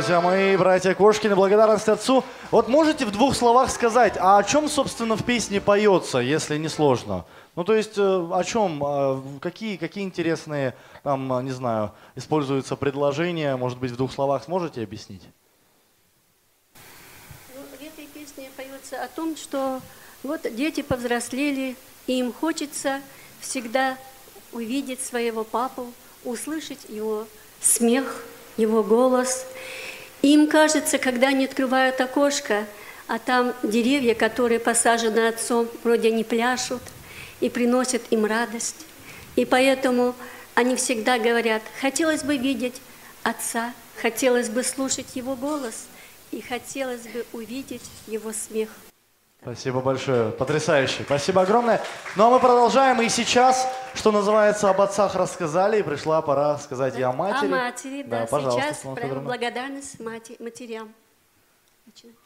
друзья мои, братья Кошкины, благодарность отцу. Вот можете в двух словах сказать, а о чем, собственно, в песне поется, если не сложно? Ну, то есть, э, о чем, э, какие, какие интересные, там, э, не знаю, используются предложения, может быть, в двух словах сможете объяснить? Ну, в этой песне поется о том, что вот дети повзрослели, и им хочется всегда увидеть своего папу, услышать его смех, его голос. Им кажется, когда они открывают окошко, а там деревья, которые посажены отцом, вроде не пляшут и приносят им радость. И поэтому они всегда говорят, хотелось бы видеть отца, хотелось бы слушать его голос и хотелось бы увидеть его смех. Спасибо большое, потрясающе. Спасибо огромное. Ну а мы продолжаем, и сейчас, что называется, об отцах рассказали, и пришла пора сказать и о матери. О матери, да, пожалуйста, сейчас Федоровна. благодарность мати- матерям. Начинаем.